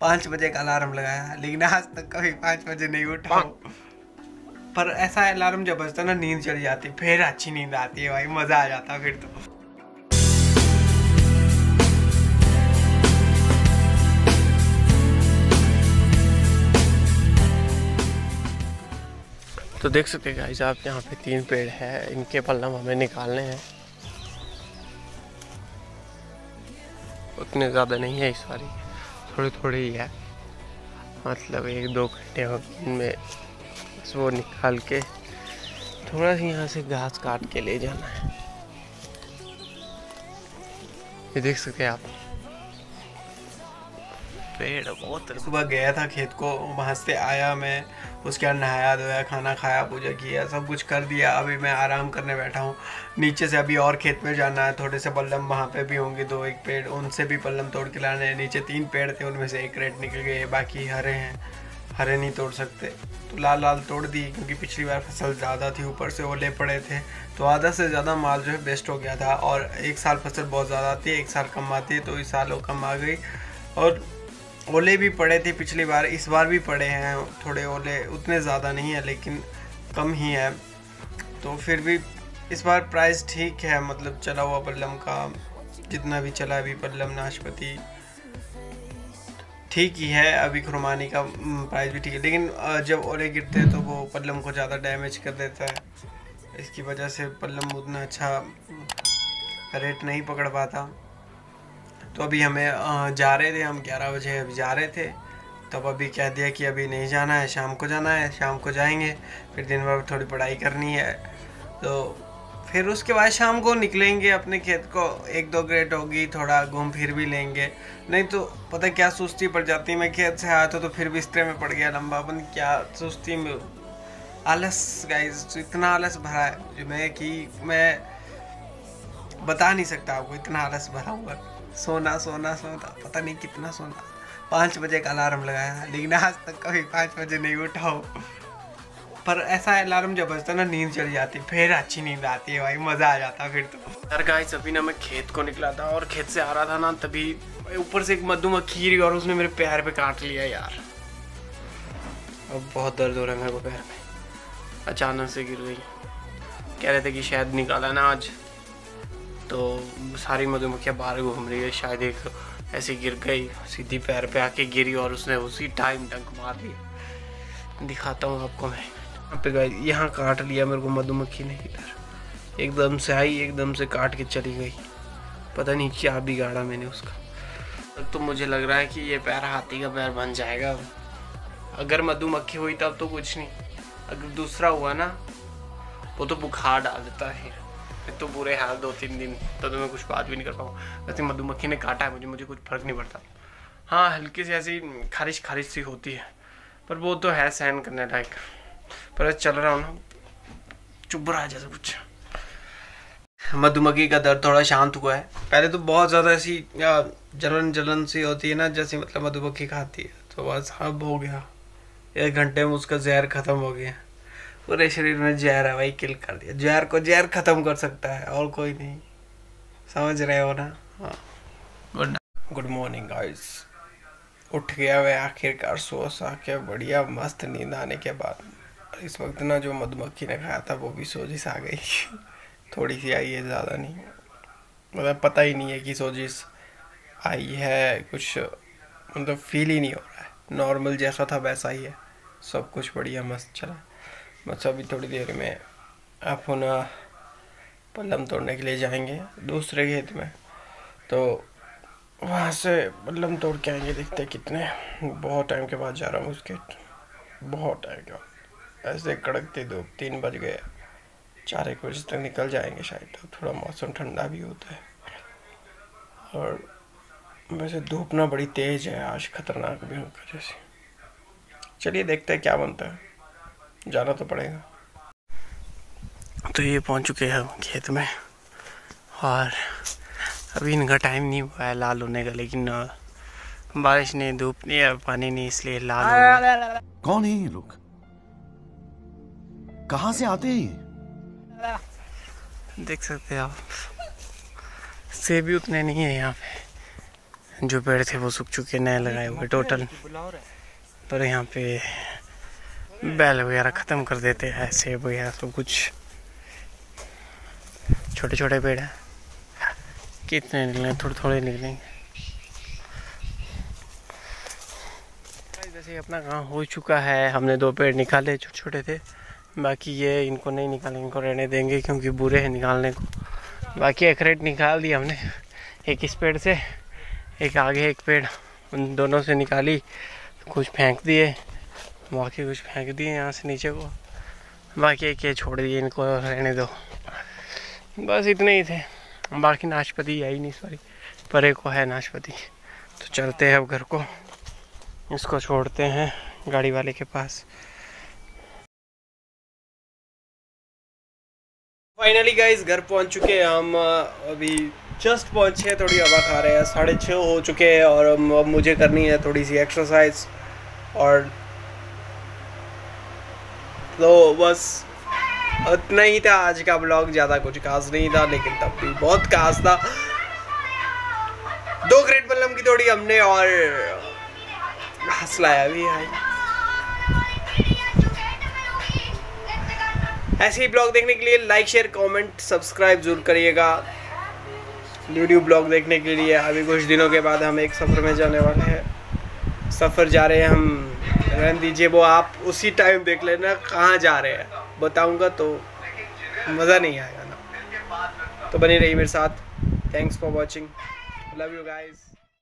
पाँच बजे का अलार्म लगाया, लेकिन आज तक कभी पाँच बजे नहीं उठा पर ऐसा अलार्म जब बजता ना, नींद चली जाती फिर अच्छी नींद आती है भाई, मज़ा आ जाता फिर तो। तो देख सकते हैं गाइस आप यहाँ पे तीन पेड़ है, इनके पल्लम हमें निकालने हैं। उतने ज़्यादा नहीं है इस बारी। थोड़ी थोड़ी ही। है मतलब एक दो घंटे इनमें। बस वो निकाल के थोड़ा सा यहाँ से घास काट के ले जाना है। ये देख सकते हैं आप? पेड़, बहुत सुबह गया था खेत को, वहाँ से आया मैं, उसके बाद नहाया धोया, खाना खाया, पूजा किया, सब कुछ कर दिया। अभी मैं आराम करने बैठा हूँ। नीचे से अभी और खेत में जाना है, थोड़े से पल्लम वहाँ पे भी होंगे, दो एक पेड़, उनसे भी पल्लम तोड़ के लाने हैं। नीचे तीन पेड़ थे, उनमें से एक रेट निकल गए बाकी हरे हैं। हरे नहीं तोड़ सकते। तो लाल लाल तोड़ दी क्योंकि पिछली बार फ़सल ज़्यादा थी, ऊपर से ओले पड़े थे। तो आधा से ज़्यादा माल जो है बेस्ट हो गया था, और एक साल फ़सल बहुत ज़्यादा आती है, एक साल कम आती है तो इस साल वो कम आ गई। और ओले भी पड़े थे पिछली बार, इस बार भी पड़े हैं, थोड़े ओले उतने ज़्यादा नहीं है, लेकिन कम ही है। तो फिर भी इस बार प्राइस ठीक है मतलब चला हुआ पल्लम का, जितना भी चला अभी पल्लम, नाशपति, ठीक ही है, अभी खुरमानी का प्राइस भी ठीक है। लेकिन जब ओले गिरते हैं तो वो पल्लम को ज़्यादा डैमेज कर देता है। इसकी वजह से पल्लम उतना अच्छा रेट नहीं पकड़ पाता। तो अभी हमें जा रहे थे हम ग्यारह बजे, अभी जा रहे थे। तब अभी कह दिया कि अभी नहीं जाना है, शाम को जाना है, शाम को जाएँगे, फिर दिन भर थोड़ी पढ़ाई करनी है। तो फिर उसके बाद शाम को निकलेंगे अपने खेत को, एक दो ग्रेट होगी, थोड़ा घूम फिर भी लेंगे। नहीं तो पता क्या सुस्ती पड़ जाती मैं खेत से आया था तो फिर बिस्तरे में पड़ गया लंबापन क्या सुस्ती में। आलस गाइस इतना आलस भरा है। जो मैं कि मैं बता नहीं सकता आपको, इतना आलस भरा हुआ। सोना सोना सोना पता नहीं कितना सोना। पाँच बजे का अलार्म लगाया लेकिन आज तक कभी पाँच बजे नहीं उठा हूँ। पर ऐसा अलार्म जब बजता है ना नींद चली जाती फिर अच्छी नींद आती है भाई मज़ा आ जाता है फिर तो। यार गाइस अभी ना मैं खेत को निकला था और खेत से आ रहा था ना तभी ऊपर से एक मधुमक्खी गिरी और उसने मेरे पैर पे काट लिया यार। अब बहुत दर्द हो रहा है मेरे को पैर में। अचानक से गिर गई। कह रहे थे कि शायद निकाला ना आज। तो सारी मधुमक्खियाँ बाहर घूम रही है, शायद एक ऐसे गिर गई, सीधी पैर पे आके गिरी और उसने उसी टाइम डंक मार लिया। दिखाता हूँ आपको मैं। यहाँ पे गई यहाँ काट लिया मेरे को मधुमक्खी ने इधर। एकदम से आई, एकदम से काट के चली गई। पता नहीं क्या बिगाड़ा मैंने उसका। तो मुझे लग रहा है कि ये पैर हाथी का पैर बन जाएगा। अगर मधुमक्खी हुई तब तो कुछ नहीं। अगर दूसरा हुआ ना, वो तो बुखार डाल देता है। तो बुरे हाल दो तीन दिन तो, तो मैं कुछ बात भी नहीं कर पाऊँ। वैसे मधुमक्खी ने काटा है मुझे मुझे कुछ फ़र्क नहीं पड़ता। हाँ हल्की सी ऐसी खारिश खारिश सी होती है पर वो तो है सहन करने लायक। पर चल रहा हूँ ना चुभ रहा है जैसे कुछ। मधुमक्खी का दर्द थोड़ा शांत हुआ है। पहले तो बहुत ज़्यादा ऐसी जलन जलन सी होती है ना जैसे मतलब मधुमक्खी खाती है तो बस अब हो गया। एक घंटे में उसका जहर ख़त्म हो गया। पूरे शरीर में जहर है भाई किल कर दिया। जहर को जहर ख़त्म कर सकता है और कोई नहीं। समझ रहे हो ना? हाँ। गुड गुड मॉर्निंग गाइस उठ गया मैं आखिरकार सो सा के बढ़िया मस्त नींद आने के बाद। इस वक्त ना जो मधुमक्खी ने खाया था वो भी सोजिश आ गई। थोड़ी सी आई है ज़्यादा नहीं। मतलब पता ही नहीं है कि सोजिश आई है कुछ मतलब फील ही नहीं हो रहा है। नॉर्मल जैसा था वैसा ही है। सब कुछ बढ़िया मस्त चला। बस अभी थोड़ी देर में आप ना पल्लम तोड़ने के लिए जाएँगे, दूसरे खेत में। तो वहाँ से पल्लम तोड़ के आएँगे, देखते कितने। बहुत टाइम के बाद जा रहा हूँ उस खेत। बहुत टाइम के बाद। ऐसे कड़कते धूप, तीन बज गए। चार एक बजे तक निकल जाएँगे शायद तो थोड़ा मौसम ठंडा भी होता है। और वैसे धूप ना बड़ी तेज है, आज खतरनाक भी होकर जैसे। चलिए देखते हैं क्या बनता है। जाना तो पड़ेगा। तो ये पहुँच चुके हैं खेत में। और अभी इनका टाइम नहीं हुआ है लाल होने का लेकिन बारिश नहीं धूप नहीं है पानी नहीं इसलिए लाल कौन है ये लोग? कहाँ से आते हैं देख सकते हैं आप। सेब भी उतने नहीं है यहाँ पे। जो पेड़ थे वो सूख चुके नए लगाए हुए टोटल पर यहाँ पे बैल वगैरह ख़त्म कर देते हैं, सेब वगैरह, सब कुछ। छोटे छोटे पेड़ हैं। कितने निकले थोड़े थोड़े निकलेंगे वैसे अपना काम हो चुका है। हमने दो पेड़ निकाले छोटे छोटे थे। बाकी ये इनको नहीं निकालेंगे इनको रहने देंगे क्योंकि बुरे हैं निकालने को। बाकी एक रेट निकाल दिया हमने। एक इस पेड़ से, एक आगे एक पेड़। उन दोनों से निकाली, कुछ फेंक दिए। बाकी कुछ फेंक दिए यहाँ से नीचे को। बाकी एक ये छोड़ दिए इनको, रहने दो। बस इतने ही थे। बाकी नाशपति ही नहीं सॉरी परे को है नाशपति। तो चलते हैं अब घर को। इसको छोड़ते हैं गाड़ी वाले के पास। फाइनली गाइस घर पहुँच चुके हैं हम। अभी जस्ट पहुँचे हैं, थोड़ी हवा खा रहे हैं। साढ़े छः हो चुके हैं और अब मुझे करनी है थोड़ी सी एक्सरसाइज और तो बस उतना ही था आज का ब्लॉग ज़्यादा कुछ खास नहीं था, लेकिन तब भी बहुत खास था। दो ग्रेट बल्लम की थोड़ी हमने और हंसलाया भी है। ऐसे ही ब्लॉग देखने के लिए लाइक शेयर कमेंट सब्सक्राइब ज़रूर करिएगा। वीडियो ब्लॉग देखने के लिए अभी कुछ दिनों के बाद हम एक सफ़र में जाने वाले हैं। सफ़र जा रहे हैं हम रहने दीजिए, वो आप उसी टाइम देख लेना कहाँ जा रहे हैं। बताऊँगा तो मज़ा नहीं आएगा ना। तो बनी रही मेरे साथ। Thanks for watching love you guys